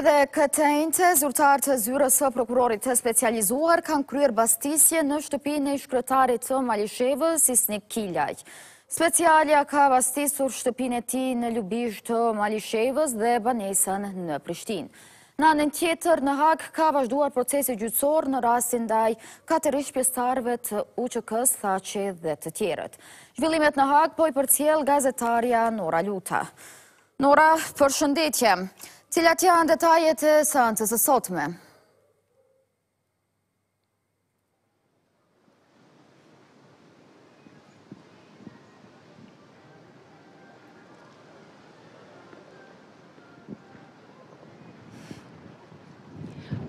Edhe këtë enjte, zyrtarë të zyrës së prokurorit të specializuar kanë kryer bastisje në shtëpinë e ish-kryetarit të Malishevës, Isni Kilaj. Specialja ka bastisur shtëpinë e tij në Lubizhdë të Malishevës dhe banesën në Prishtinë. Në anën tjetër, në Hagë ka vazhduar procesi gjyqësor në rastin ndaj katër ish-pjesëtarëve të UÇK-së, Thaçi dhe të tjerët. Zhvillimet në Hagë po i përcjell gazetarja Nora Luta. Nora, përshëndetje. Cilat janë detajet e seancës së sotme?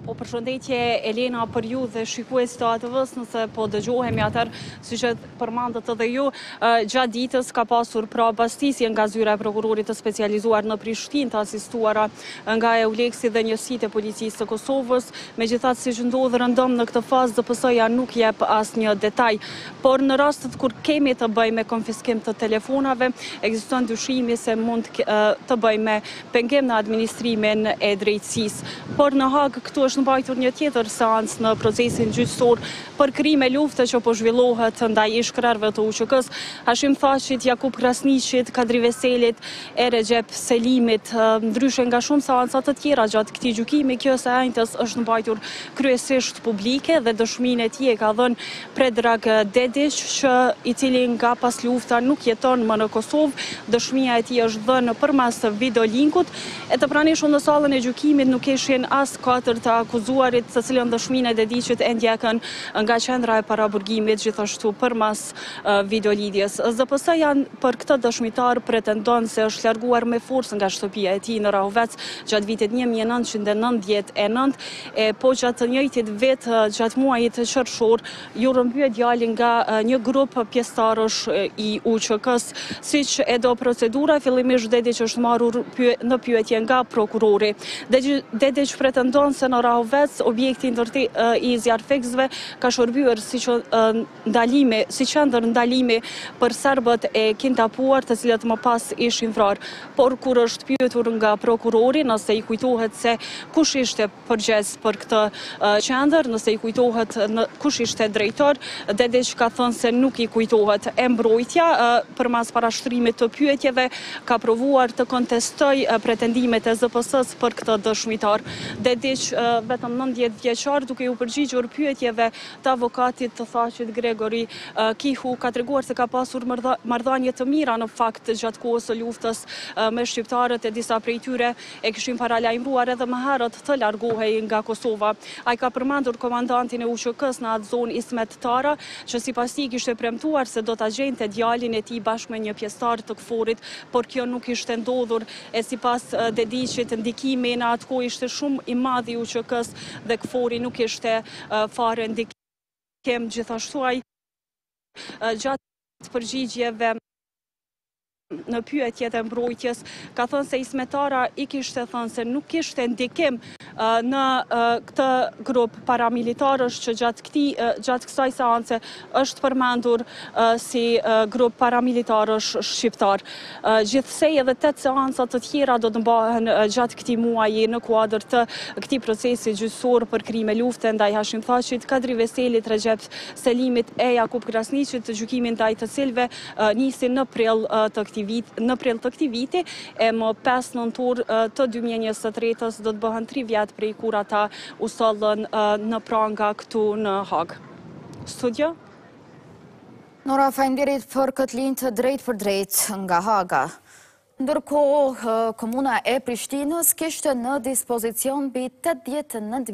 Po përshëndetje Elena për ju dhe shikuesit e ATV-së nëse po dëgjohemi atëherë siç e përmendët edhe ju, gjatë ditës ka pasur pra bastisje nga zyra e prokurorit të specializuar në Prishtinë të asistuara nga EULEX-i dhe njësitë e policisë së Kosovës, megjithatë siç ndodh rëndom në këtë fazë ZPS-ja nuk jep asnjë detaj. Por në rastet kur kemi të bëjmë me konfiskim të telefonave, ekziston dyshimi se mund të bëjë me pengim në administrimin e drejtësisë. Por në Hagë këtu është mbajtur një tjetër seancë në procesin gjyqësor Për krime lufte që po zhvillohet ndaj ish-krerëve të UÇK-së, Hashim Thaçit, Jakup Krasniqit, Kadri Veselit e Rexhep Selimit. Ndryshe nga shumë seanca të tjera gjatë këtij gjykimi, kjo e së enjtes është mbajtur kryesisht publike dhe dëshminë e tij e ka dhënë Predrag Dediq, që i cili nga paslufta nuk jeton më në Kosovë. Dëshmia e tij është dhënë përmes video-linkut. E të pranishëm në sallën e gjykimit nuk ishin as katër të akuzuarit, të cilët dëshminë e Dediqit e ndjekën nga qendra e paraburgimit, gjithashtu përmes videolidhjes. ZPS-ja për këtë dëshmitar pretendon se është larguar me forcë nga shtëpia e tij në Rahovec gjatë vitit një mijë e nëntëqind e nëntëdhjetë e nëntë, e po gjatë të njëjtit vit gjatë muajit qershor, Iu rrëmbye djali nga një grup pjesëtarësh i UÇK-së. Siç e do procedura, fillimisht Dediq është marrur në pyetje nga prokurori. Dediq pretendon se në Rahovec, objekti i zjarrfikësve ka shërbyer si ndalimi, si qendër ndalimi për serbët e kidnapuar, të cilët më pas ishin vrarë. Por kur është pyetur nga prokurori nëse i kujtohet se kush ishte përgjegjës për këtë qendër, nëse i kujtohet kush ishte drejtor, Dediq ka thënë se nuk i kujtohet. E mbrojtja, përmes parashtrimit të pyetjeve, ka provuar të kontestojë pretendimet e ZPS-së për këtë dëshmitar. Dediq, vetëm nëntëdhjetë vjeçar, duke iu përgjigjur pyetjeve të avokatit të Thaçit, Gregory Kehoe, ka treguar se ka pasur marrëdhënie të mira në fakt gjatë kohës së luftës me shqiptarët e disa prej tyre E kishin paralajmëruar edhe më herët të largohej nga Kosova. Ai ka përmendur komandantin e UÇK-së në atë zonë Ismet Tara, që sipas tij kishte premtuar se do ta gjente djalin e tij bashkë me një pjesëtar të KFOR-it, por kjo nuk kishte ndodhur. E sipas Dediqit, ndikimi në atë kohë ishte shumë i madh i UÇK-së dhe KFOR-i nuk kishte fare ndikim. Gjithashtu ai gjatë përgjigjeve. në pyetjet e mbrojtjes, ka thënë se Ismet Tara i kishte thënë se nuk kishte ndikim në këtë grup paramilitarësh që gjatë këti, gjatë kësaj seance është përmendur si grup paramilitarësh shqiptarë. Gjithsej edhe 8 seanca të tjera do të mbahen gjatë këtij muaji në kuadër të këtij procesi gjyqësor për krime lufte ndaj Hashim Thaçit, Kadri Veselit, Rexhep Selimit e Jakup Krasniqit, gjykimi ndaj të cilëve nisi në prill të këtij vit, në prill të këtij viti e më 5 nëntor të 2023-s do të bëhen 3 vjet prej kur ata u sollën në pranga këtu në Hagë. Studio. Nora, faleminderit për këtë linjë të drejtpërdrejtë nga Haga. Ndërkohë, komuna e Prishtinës kishte në dispozicion mbi 89